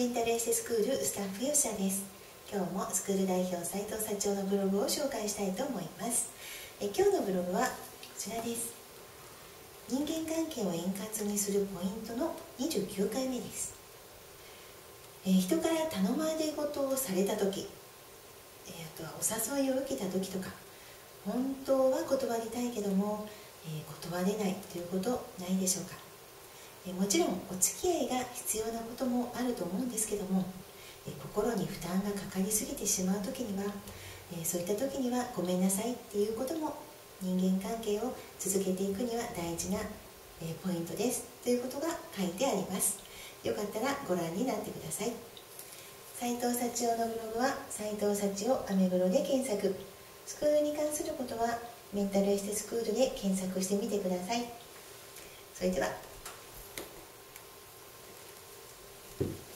メンタルエステスクールスタッフ吉田です。今日もスクール代表斉藤社長のブログを紹介したいと思います。え今日のブログはこちらです。人間関係を円滑にするポイントの29回目です。え人から頼まれ事をされた時えあとはお誘いを受けた時とか本当は断りたいけども、え断れないということないでしょうか。もちろんお付き合いが必要なこともあると思うんですけども心に負担がかかりすぎてしまう時にはそういった時にはごめんなさいっていうことも人間関係を続けていくには大事なポイントですということが書いてあります。よかったらご覧になってください。斉藤幸男のブログは斉藤幸男アメブロで検索。スクールに関することはメンタルエステスクールで検索してみてください。それでは Thank you.